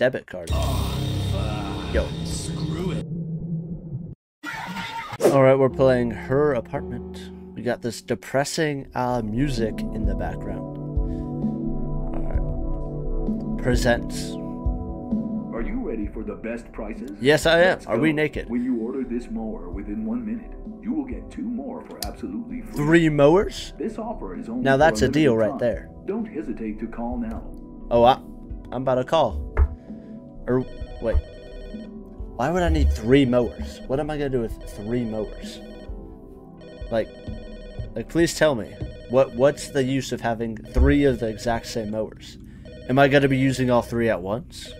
debit card. Yo. Screw it. Alright, we're playing Her Apartment. We got this depressing uh, music in the background. Alright. Presents. Are you ready for the best prices? Yes, I am. Let's Are we naked? When you order this mower within one minute, you will get two more for absolutely free. Three mowers? This offer is only Now that's a deal right there. Don't hesitate to call now. Oh, I, I'm about to call. Or, wait. Why would I need three mowers? What am I gonna do with three mowers? Like, like, please tell me. What What's the use of having three of the exact same mowers? Am I gonna be using all three at once?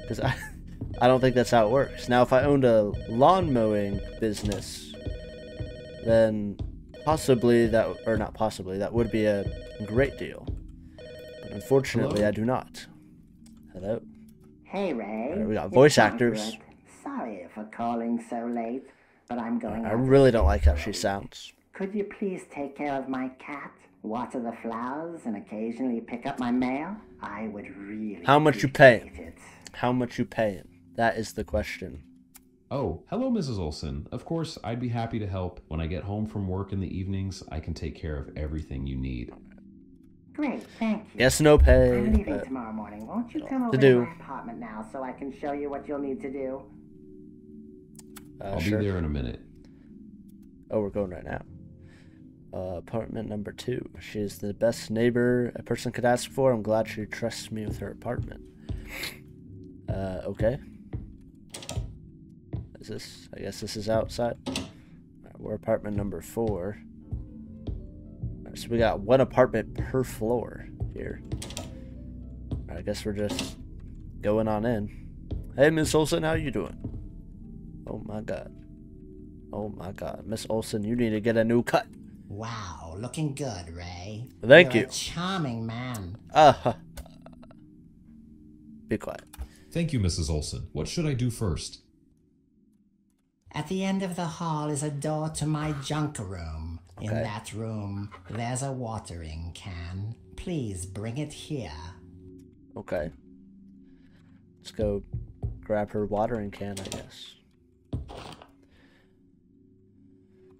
Because I, I don't think that's how it works. Now, if I owned a lawn mowing business, then possibly that, or not possibly, that would be a great deal. But unfortunately, Hello? I do not. Hello. Hey Ray. Alright, we got It's voice actors. Margaret. Sorry for calling so late, but I'm going I really don't like how she sounds. Could you please take care of my cat, water the flowers, and occasionally pick up my mail? I would really How much you pay? it. How much you paying? That is the question. Oh, hello, Mrs. Olson. Of course, I'd be happy to help. When I get home from work in the evenings, I can take care of everything you need. Great, thank you. Guess no pay. I'm leaving but- tomorrow morning. Won't you come over do. to my apartment now so I can show you what you'll need to do? uh, I'll sure. be there in a minute. Oh, we're going right now. Uh, apartment number two. She is the best neighbor a person could ask for. I'm glad she trusts me with her apartment. Uh, okay. Is this? I guess this is outside. Alright, we're apartment number four. Alright, so we got one apartment per floor here. I guess we're just going on in. Hey, Miss Olson, how you doing? Oh my God. Oh my God, Miss Olson, you need to get a new cut. Wow, looking good, Ray. Thank You're you. A charming man. Ah, be quiet. Thank you, Mrs. Olson. What should I do first? At the end of the hall is a door to my junk room. In Okay. that room, there's a watering can. Please bring it here. Okay. Let's go grab her watering can, I guess.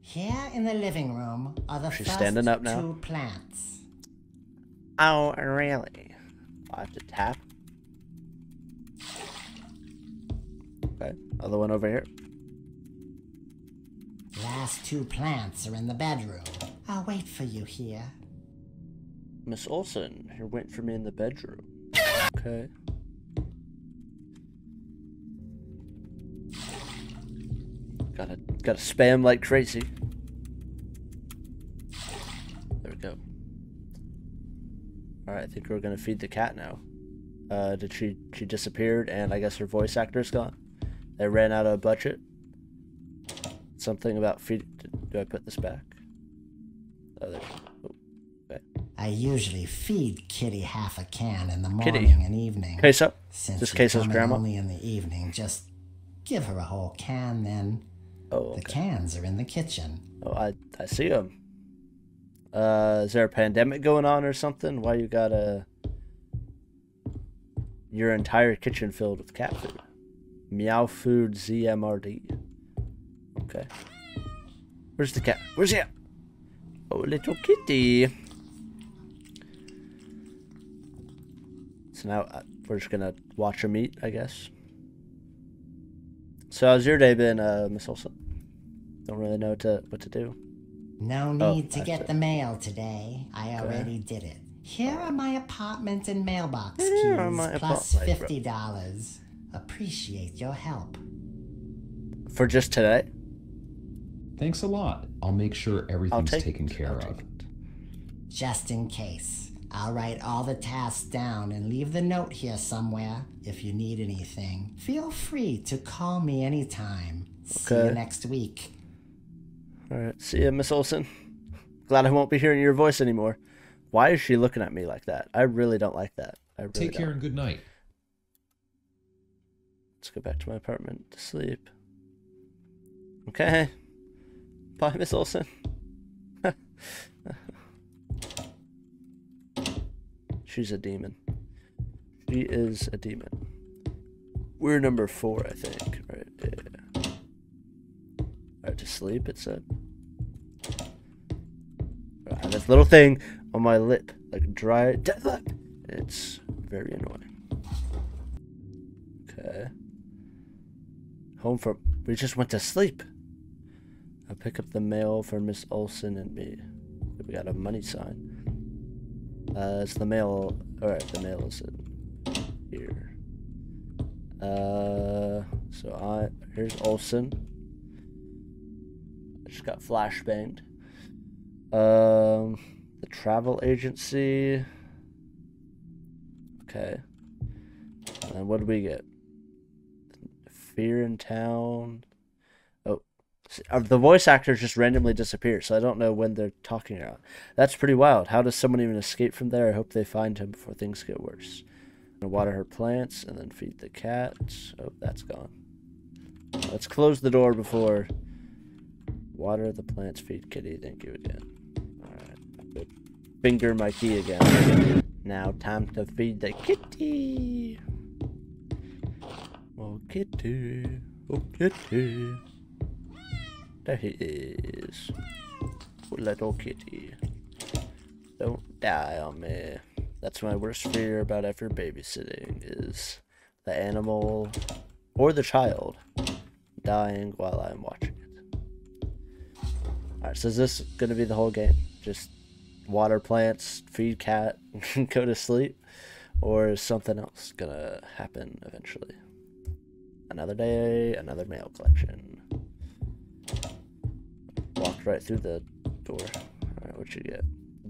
Here in the living room are the She's first standing up now. two plants. Oh, really? I have to tap. Okay, other one over here. Last two plants are in the bedroom. I'll wait for you here. Miss Olson, you're for me in the bedroom. Okay. Gotta gotta spam like crazy. There we go. Alright, I think we're gonna feed the cat now. Uh did she she disappeared and I guess her voice actor's gone? They ran out of budget. Something about feed do I put this back? Oh there oh, okay. I usually feed Kitty half a can in the Kitty. morning and evening. Queso? Since This Queso's grandma? only in the evening, just give her a whole can then. Oh The cans are in the kitchen. Oh, I I see them. Uh, is there a pandemic going on or something? Why you got a your entire kitchen filled with cat food? Meow food ZMRD. Okay. Where's the cat? Where's he at? Oh, little kitty. So now uh, we're just gonna watch her eat, I guess. So how's your day been, uh, Miss Olson? Don't really know what to what to do. No Oh, need to I get see. the mail today. I Okay. already did it. Here are my apartment and mailbox Here keys, plus fifty dollars. Appreciate your help. For just today? Thanks a lot. I'll make sure everything's take taken it. care of. it. Just in case. I'll write all the tasks down and leave the note here somewhere if you need anything. Feel free to call me anytime. See you next week. Alright, see you, Miss Olson. Glad I won't be hearing your voice anymore. Why is she looking at me like that? I really don't like that. I really Take care don't. and good night. Let's go back to my apartment to sleep. Okay. Bye, Miss Olson. She's a demon. She is a demon. We're number four, I think. Right. Yeah. Alright, to sleep, it said. Have this little thing on my lip, like dry dead lip. It's very annoying. Okay. Home from. We just went to sleep. I'll pick up the mail for Miss Olson and me. We got a money sign. Uh, it's the mail. Alright, the mail is in here. Uh, so I. Here's Olson. I just got flashbanged. Um, the travel agency. Okay. And what did we get? Fear in town. Uh, the voice actors just randomly disappear, so I don't know when they're talking about. That's pretty wild. How does someone even escape from there? I hope they find him before things get worse. Water her plants and then feed the cats. Oh, that's gone. Let's close the door before. Water the plants, feed kitty. Thank you again. Alright. Finger my key again. Now time to feed the kitty. Oh kitty. Oh kitty. There he is. Oh, little kitty. Don't die on me. That's my worst fear about ever babysitting is the animal or the child dying while I'm watching it. Alright, so is this gonna be the whole game? Just water plants, feed cat, go to sleep? Or is something else gonna happen eventually? Another day, another mail collection. Right through the door. Alright, what you get?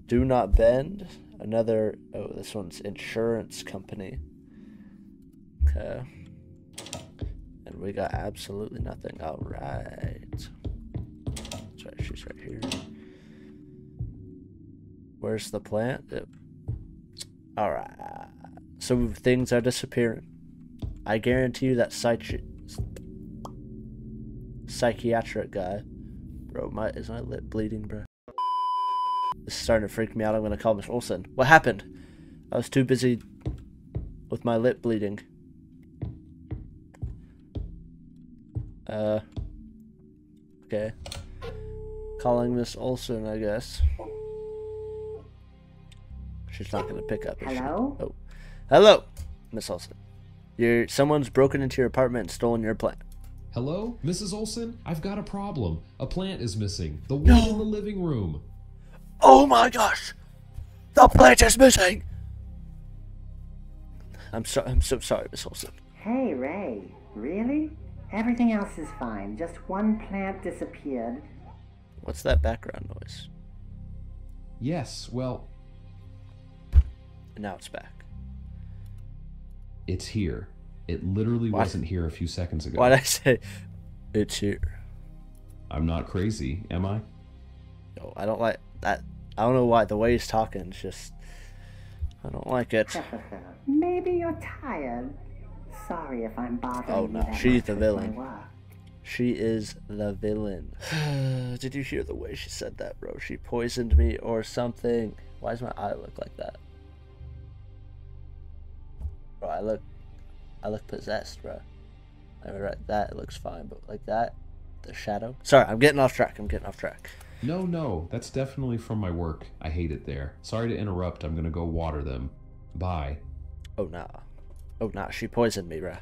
Do not bend. Another oh, this one's insurance company. Okay. And we got absolutely nothing. Alright. That's right, she's right here. Where's the plant? Yep. Alright. So things are disappearing. I guarantee you that psychi- psychiatric guy. Bro, my is my lip bleeding, bro? This is starting to freak me out. I'm gonna call Miss Olson. What happened? I was too busy with my lip bleeding. Uh. Okay. Calling Miss Olson, I guess. She's not gonna pick up. is she? Hello? Oh. Hello, Miss Olson. You're someone's broken into your apartment and stolen your plant. Hello? Mrs. Olson? I've got a problem. A plant is missing. The one in the living room. Oh my gosh! The plant is missing! I'm so I'm so sorry, Miss Olson. Hey, Ray. Really? Everything else is fine. Just one plant disappeared. What's that background noise? Yes, well, now it's back. it's here. It literally Why- wasn't here a few seconds ago. Why'd I say it's here? I'm not crazy, am I? No, I don't like that. I don't know why the way he's talking. It's just I don't like it. Maybe you're tired. Sorry if I'm bothering Oh, you no, that she's much the villain. She is the villain. Did you hear the way she said that, bro? She poisoned me or something. Why does my eye look like that? Bro, I look, I look possessed, bro. I mean, right, that looks fine, but like that, the shadow. Sorry, I'm getting off track. I'm getting off track. No, no, that's definitely from my work. I hate it there. Sorry to interrupt. I'm gonna go water them. Bye. Oh nah, oh nah, she poisoned me, bro.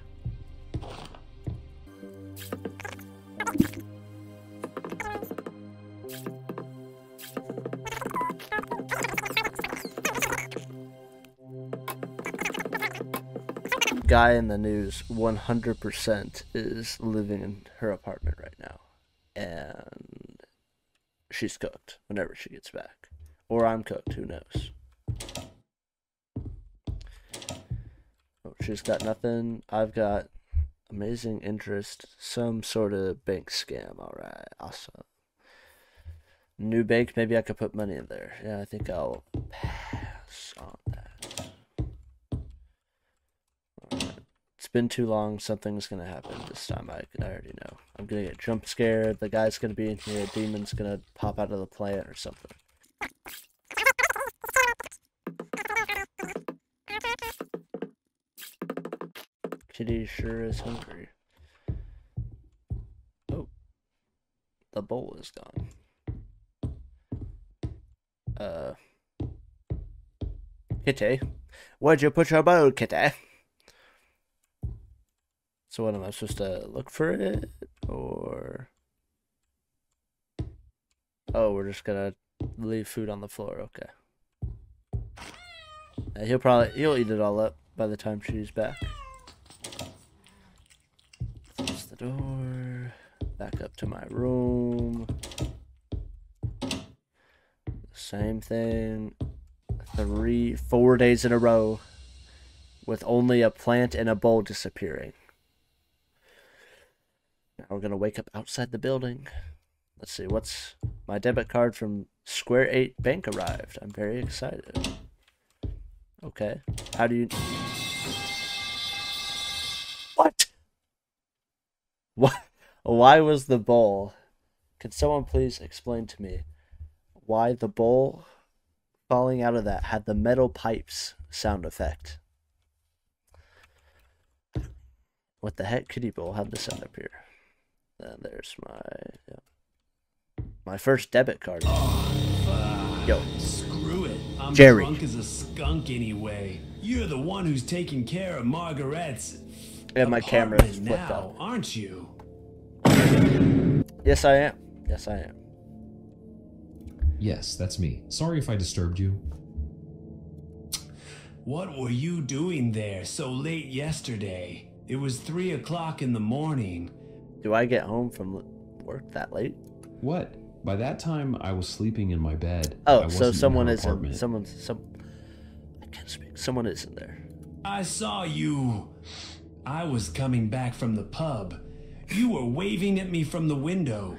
Guy in the news 100% is living in her apartment right now. And she's cooked whenever she gets back. Or I'm cooked, who knows? Oh, she's got nothing. I've got amazing interest. Some sort of bank scam. All right, awesome. New bank. Maybe I could put money in there. Yeah, I think I'll pass on been too long. Something's gonna happen this time. I, I already know. I'm gonna get jump scared. The guy's gonna be in here. A demon's gonna pop out of the plant or something. Kitty sure is hungry. Oh. The bowl is gone. Uh. Kitty. Where'd you put your bowl, kitty? So what am I supposed to look for it? Or Oh, we're just gonna leave food on the floor, okay. He'll probably he'll eat it all up by the time she's back. Close the door. Back up to my room. Same thing. Three, four days in a row with only a plant and a bowl disappearing. We're gonna wake up outside the building. Let's see, what's my debit card from Square 8 Bank arrived. I'm very excited. Okay. How do you What? What why was the bowl? Can someone please explain to me why the bowl falling out of that had the metal pipes sound effect? What the heck, kitty bowl? How'd this end up here? Then there's my yeah. my first debit card. Yo, Screw it. I'm Jerry. drunk as a skunk anyway. You're the one who's taking care of Margaret's and my camera is flipped now, up. aren't you? Yes, I am. Yes, I am. Yes, that's me. Sorry if I disturbed you. What were you doing there so late yesterday? It was three o'clock in the morning. Do I get home from work that late? What? By that time, I was sleeping in my bed. Oh, wasn't so someone is in. Someone's some. I can't speak. Someone is in there. I saw you. I was coming back from the pub. You were waving at me from the window.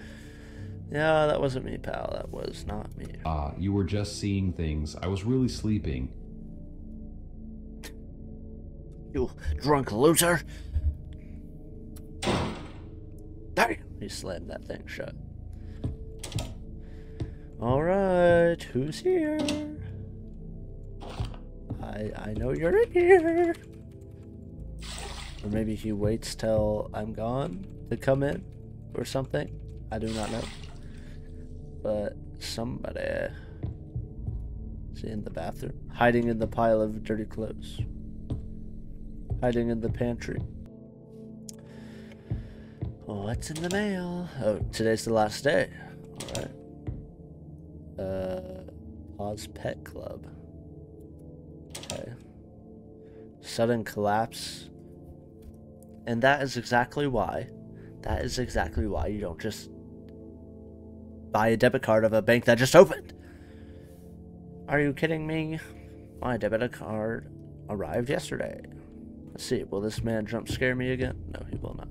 Yeah, that wasn't me, pal. That was not me. Ah, you were just seeing things. I was really sleeping. You drunk loser! He slammed that thing shut. Alright, who's here? I I know you're in here. Or maybe he waits till I'm gone to come in or something. I do not know. But somebody is in the bathroom. Hiding in the pile of dirty clothes hiding in the pantry. What's in the mail? Oh, today's the last day. Alright. Uh, Oz Pet Club. Okay. Sudden collapse. And that is exactly why. That is exactly why you don't just buy a debit card of a bank that just opened. Are you kidding me? My debit card arrived yesterday. Let's see, will this man jump scare me again? No, he will not.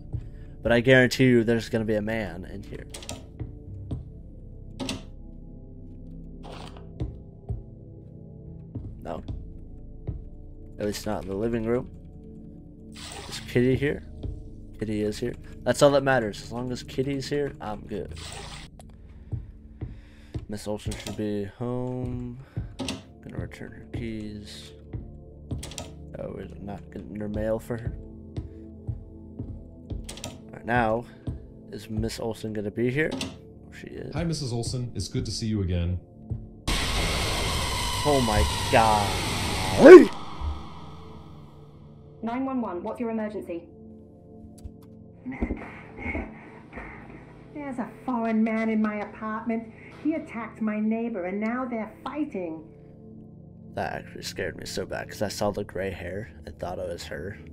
But I guarantee you there's gonna be a man in here. No. At least not in the living room. Is Kitty here? Kitty is here. That's all that matters. As long as Kitty's here, I'm good. Miss Olson should be home. Gonna return her keys. Oh, we're not getting her mail for her. Alright, now, is Miss Olson gonna be here? She is. Hi, Mrs. Olson. It's good to see you again. Oh my god. 911, what's your emergency? There's a foreign man in my apartment. He attacked my neighbor, and now they're fighting. That actually scared me so bad because I saw the gray hair and thought it was her.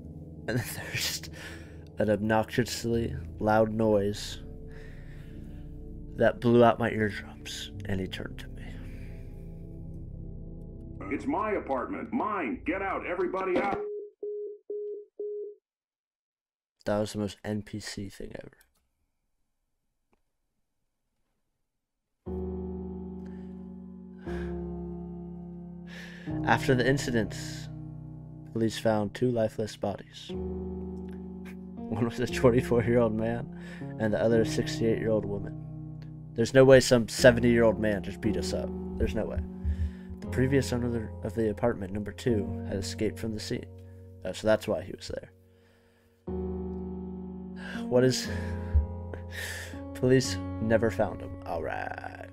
And then there's just an obnoxiously loud noise that blew out my eardrums. And he turned to me. It's my apartment. Mine. Get out. Everybody out. That was the most NPC thing ever. After the incidents, police found two lifeless bodies. One was a 24 year old man, and the other a 68 year old woman. There's no way some 70 year old man just beat us up. There's no way. The previous owner of the- apartment, number two, had escaped from the scene. Uh, so that's why he was there. what is. Police never found him. Alright.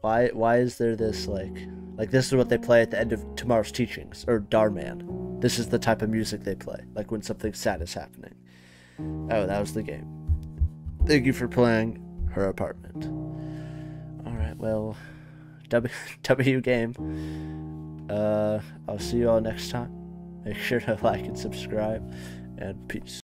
Why why is there this like like this is what they play at the end of tomorrow's teachings or Darman. This is the type of music they play, like when something sad is happening. Oh, that was the game. Thank you for playing her apartment. Alright, well W W game. Uh I'll see you all next time. Make sure to like and subscribe and peace.